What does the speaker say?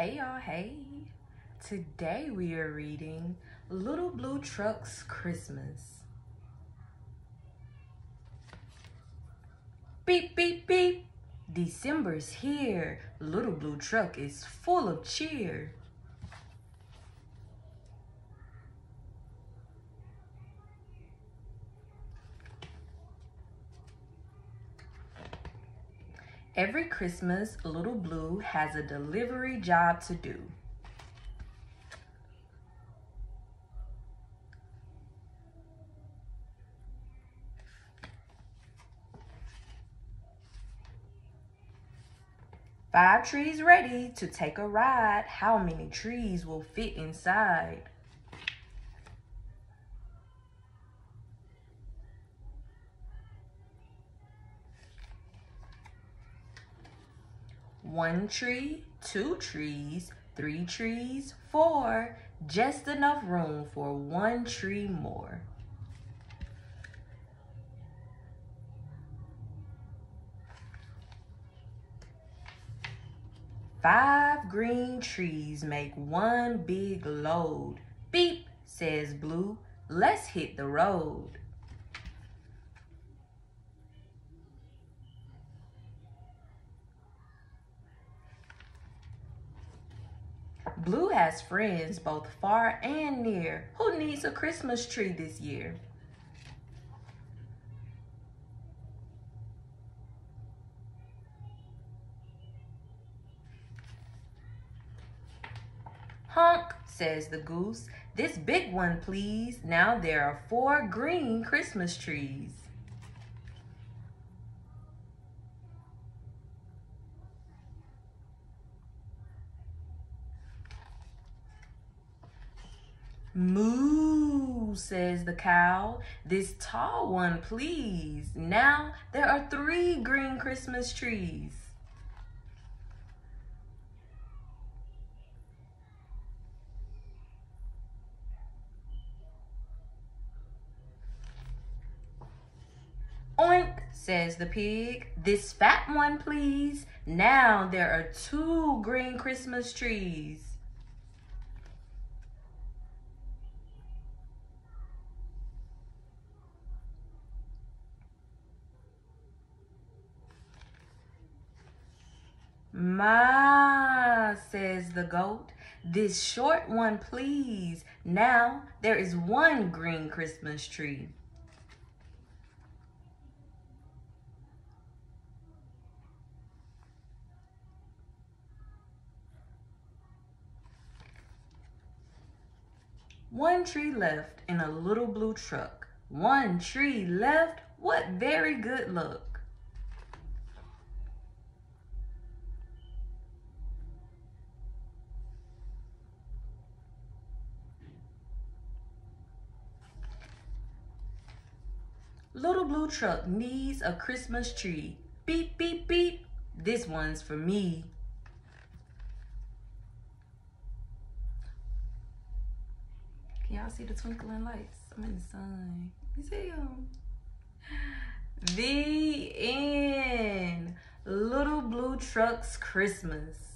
Hey y'all, hey. Today we are reading Little Blue Truck's Christmas. Beep, beep, beep. December's here. Little Blue Truck is full of cheer. Every Christmas, Little Blue has a delivery job to do. Five trees ready to take a ride. How many trees will fit inside? One tree, two trees, three trees, four. Just enough room for one tree more. Five green trees make one big load. Beep, says Blue. Let's hit the road. Blue has friends both far and near. Who needs a Christmas tree this year? Honk, says the goose. This big one, please. Now there are four green Christmas trees. Moo, says the cow. This tall one, please. Now there are three green Christmas trees. Oink, says the pig. This fat one, please. Now there are two green Christmas trees. Ma, says the goat. This short one, please. Now there is one green Christmas tree. One tree left in a little blue truck. One tree left, what very good luck. Little blue truck needs a Christmas tree. Beep, beep, beep. This one's for me. Can y'all see the twinkling lights? I'm in the sun. You see them? The end. Little Blue Truck's Christmas.